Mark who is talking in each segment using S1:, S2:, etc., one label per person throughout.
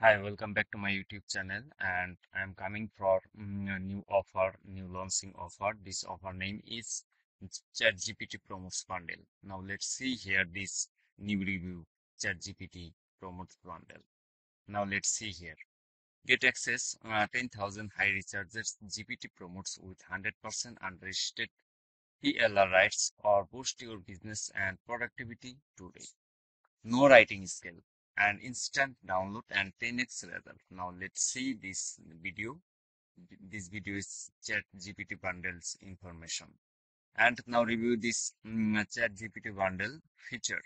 S1: Hi, welcome back to my YouTube channel and I'm coming for mm, a new offer, new launching offer. This offer name is ChatGPT Promotes Bundle. Now let's see here this new review ChatGPT Promotes Bundle. Now let's see here. Get access uh, 10,000 high recharges GPT promotes with 100% unrestricted PLR rights or boost your business and productivity today. No writing skill and instant download and 10x result. Now let's see this video. This video is chat GPT bundles information. And now review this um, chat GPT bundle feature.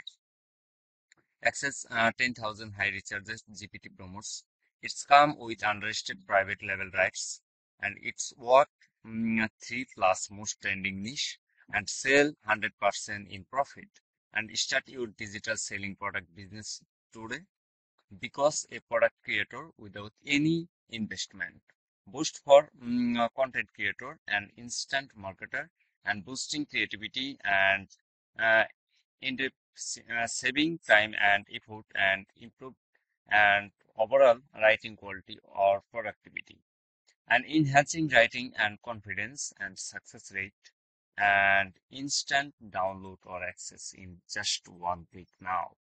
S1: Access uh, 10,000 high recharges GPT promotes. It's come with unrestricted private level rights and it's worth um, 3 plus most trending niche and sell 100% in profit and start your digital selling product business today because a product creator without any investment. Boost for um, content creator and instant marketer and boosting creativity and uh, in the uh, saving time and effort and improve and overall writing quality or productivity and enhancing writing and confidence and success rate and instant download or access in just one click now.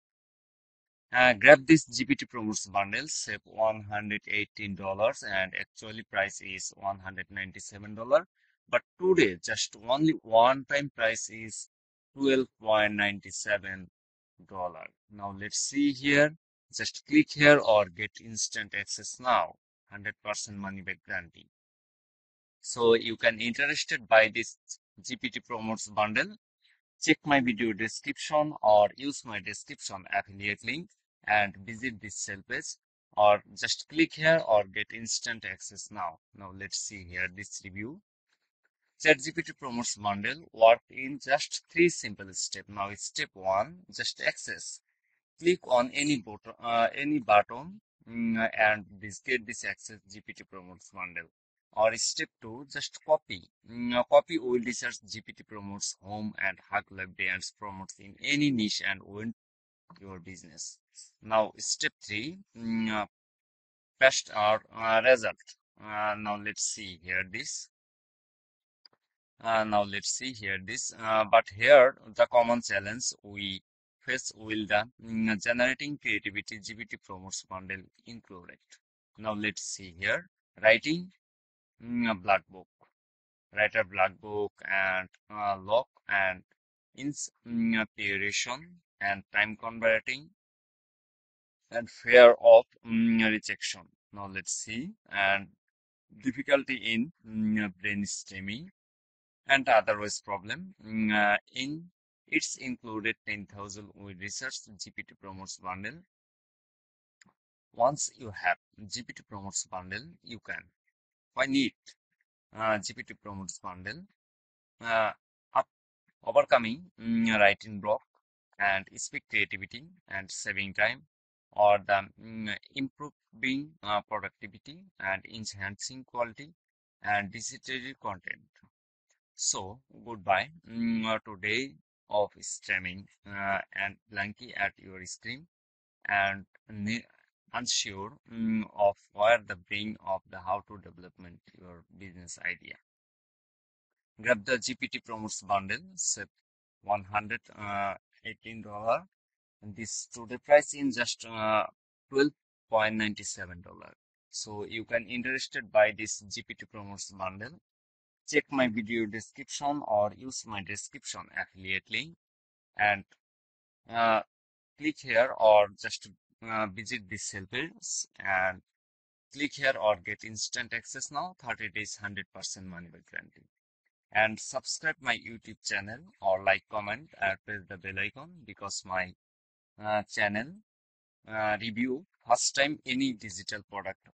S1: Uh, grab this GPT Promotes bundle, save $118 and actually price is $197. But today, just only one time price is $12.97. Now let's see here. Just click here or get instant access now. 100% money back guarantee. So you can interested by this GPT Promotes bundle. Check my video description or use my description affiliate link and visit this sale page or just click here or get instant access now. Now let's see here this review. ChatGPT promotes bundle work in just three simple steps. Now step one, just access. Click on any button, uh, any button mm, and this get this access GPT promotes bundle. Or step two, just copy. Mm, copy will research GPT promotes home and Hug Live Dance promotes in any niche and win your business. Now step three, mm, uh, paste our uh, result. Uh, now let's see here this. Uh, now let's see here this. Uh, but here the common challenge we face will the mm, generating creativity GPT promotes bundle included. Now let's see here. Writing mm, black book, writer black book and uh, lock and inspiration and time converting and fear of mm, rejection. Now let's see and difficulty in mm, brainstorming and otherwise problem mm, uh, in it's included 10,000 we research GPT promotes bundle. Once you have GPT promotes bundle, you can. Why need uh, GPT promotes bundle? Uh, up, overcoming writing block and speak creativity and saving time or the mm, improving uh, productivity and enhancing quality and digital content. So goodbye mm, uh, today of streaming uh, and blanky at your screen and unsure mm, of where the brain of the how to development your business idea. Grab the GPT promotes bundle, set 100 uh, $18 and this today price in just uh, $12.97 so you can interested by this gpt promotes bundle. Check my video description or use my description affiliate link and uh, click here or just uh, visit this sale page and click here or get instant access now. 30 days 100% money back guarantee and subscribe my youtube channel or like comment and press the bell icon because my uh, channel uh, review first time any digital product